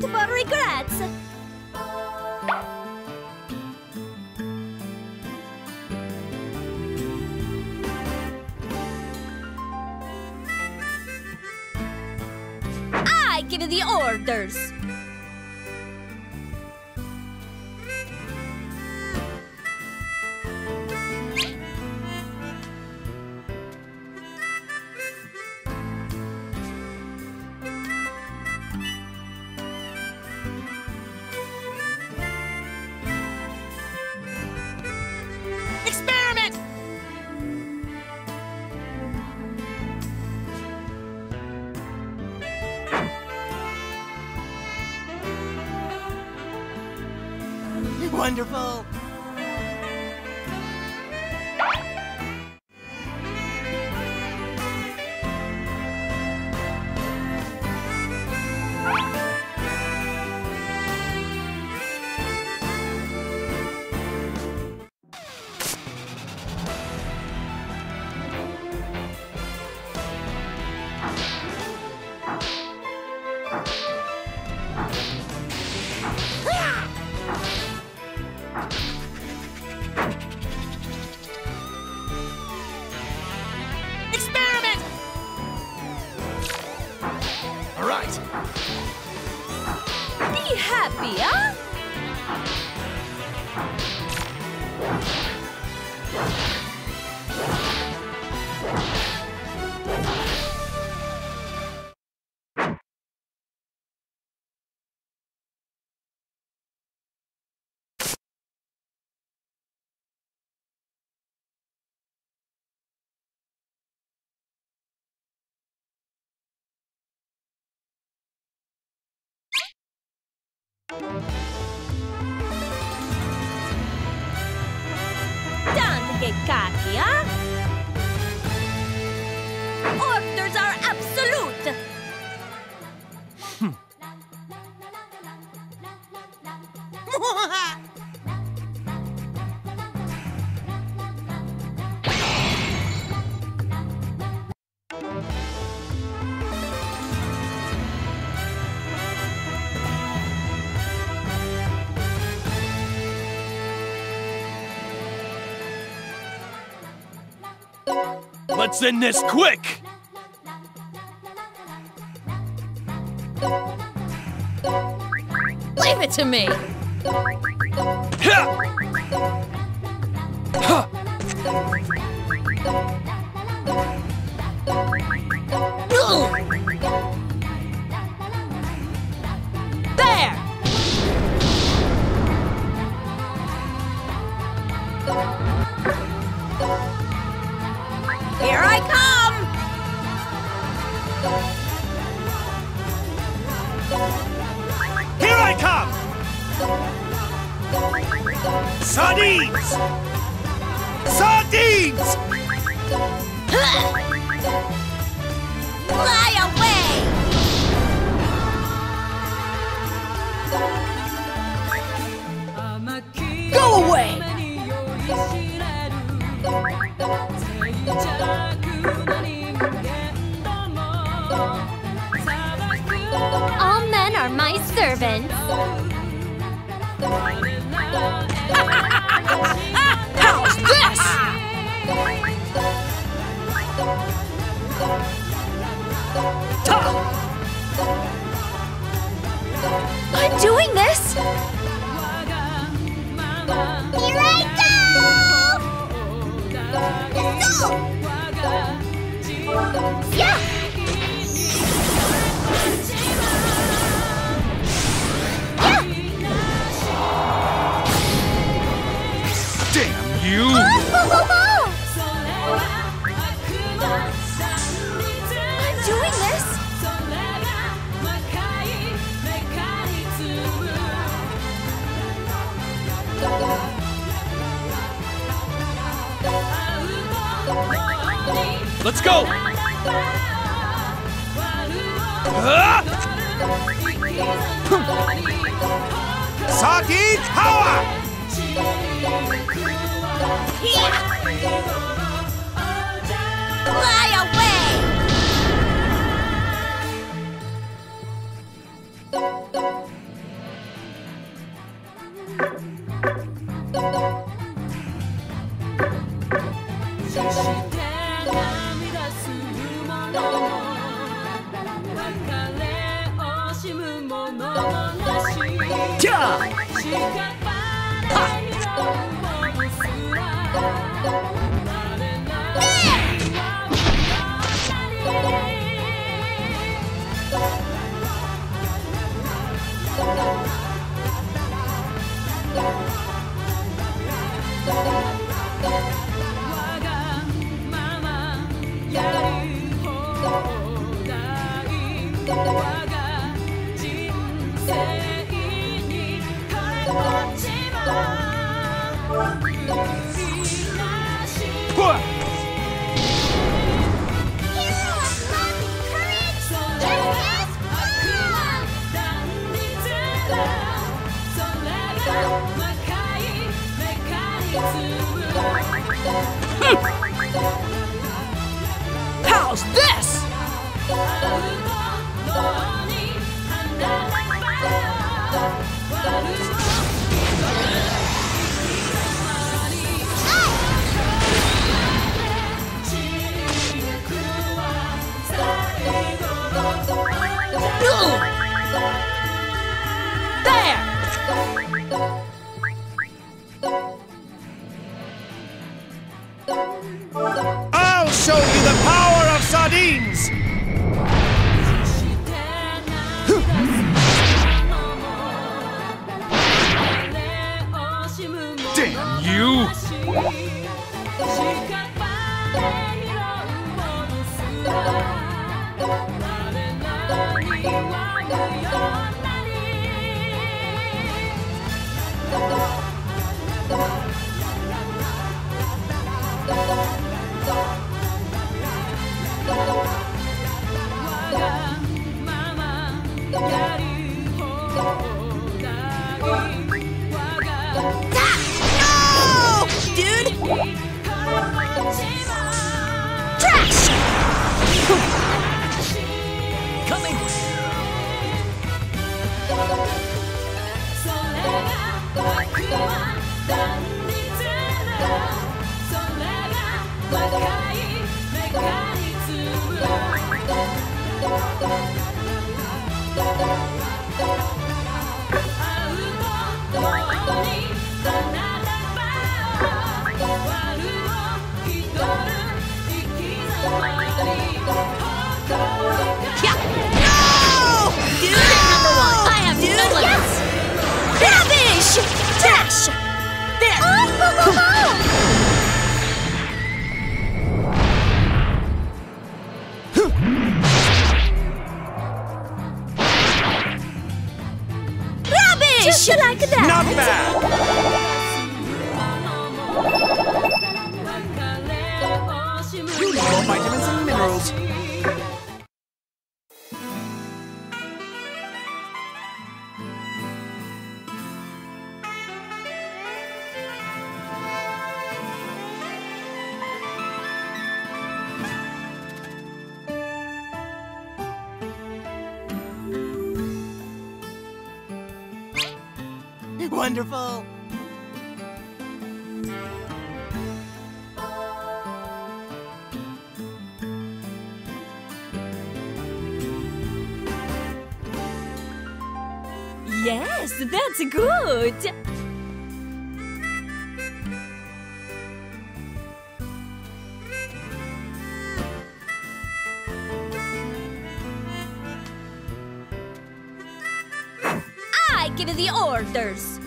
wait for regrets. I give the orders. Wonderful! Happy, huh? Done, che cacchi, Let's end this quick! Leave it to me! Ha! There! Sardines! Fly away! Go away! All men are my servants. I'm Let's go! Ah! Sardine power! Fly じゃあ。はっ How's this? Bye. Like that! Not bad! You need more vitamins and minerals. Wonderful! Yes, that's good! I give the orders!